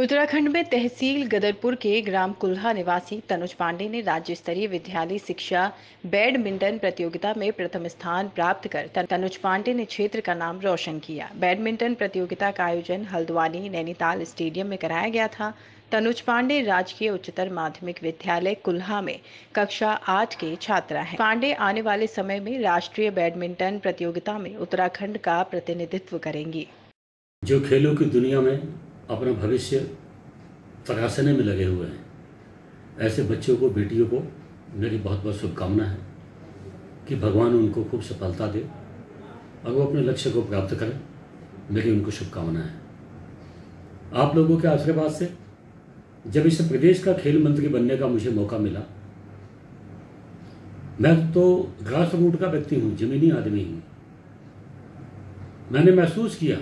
उत्तराखंड में तहसील गदरपुर के ग्राम कुल्हा निवासी तनुज पांडे ने राज्य स्तरीय विद्यालय शिक्षा बैडमिंटन प्रतियोगिता में प्रथम स्थान प्राप्त कर तनुज पांडे ने क्षेत्र का नाम रोशन किया। बैडमिंटन प्रतियोगिता का आयोजन हल्द्वानी नैनीताल स्टेडियम में कराया गया था। तनुज पांडे राजकीय उच्चतर माध्यमिक विद्यालय कुल्हा में कक्षा आठ के छात्रा हैं। पांडे आने वाले समय में राष्ट्रीय बैडमिंटन प्रतियोगिता में उत्तराखंड का प्रतिनिधित्व करेंगी। जो खेलों की दुनिया में अपना भविष्य तराशने में लगे हुए हैं। ऐसे बच्चों को, बेटियों को मेरी बहुत बहुत शुभकामना है कि भगवान उनको खूब सफलता दे और वो अपने लक्ष्य को प्राप्त करें। मेरी उनको शुभकामना है। आप लोगों के आशीर्वाद से जब इस प्रदेश का खेल मंत्री बनने का मुझे मौका मिला, मैं तो ग्रास रूट का व्यक्ति हूँ, जमीनी आदमी हूँ। मैंने महसूस किया,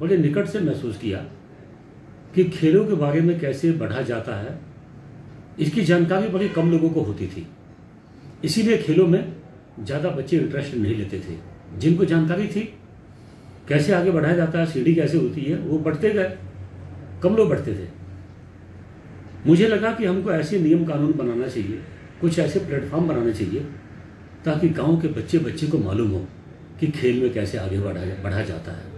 बड़े निकट से महसूस किया कि खेलों के बारे में कैसे बढ़ा जाता है, इसकी जानकारी बड़ी कम लोगों को होती थी। इसीलिए खेलों में ज़्यादा बच्चे इंटरेस्ट नहीं लेते थे। जिनको जानकारी थी, कैसे आगे बढ़ाया जाता है, सीढ़ी कैसे होती है, वो बढ़ते गए। कम लोग बढ़ते थे। मुझे लगा कि हमको ऐसे नियम कानून बनाना चाहिए, कुछ ऐसे प्लेटफॉर्म बनाने चाहिए, ताकि गाँव के बच्चे बच्चे को मालूम हो कि खेल में कैसे आगे बढ़ा बढ़ा जाता है।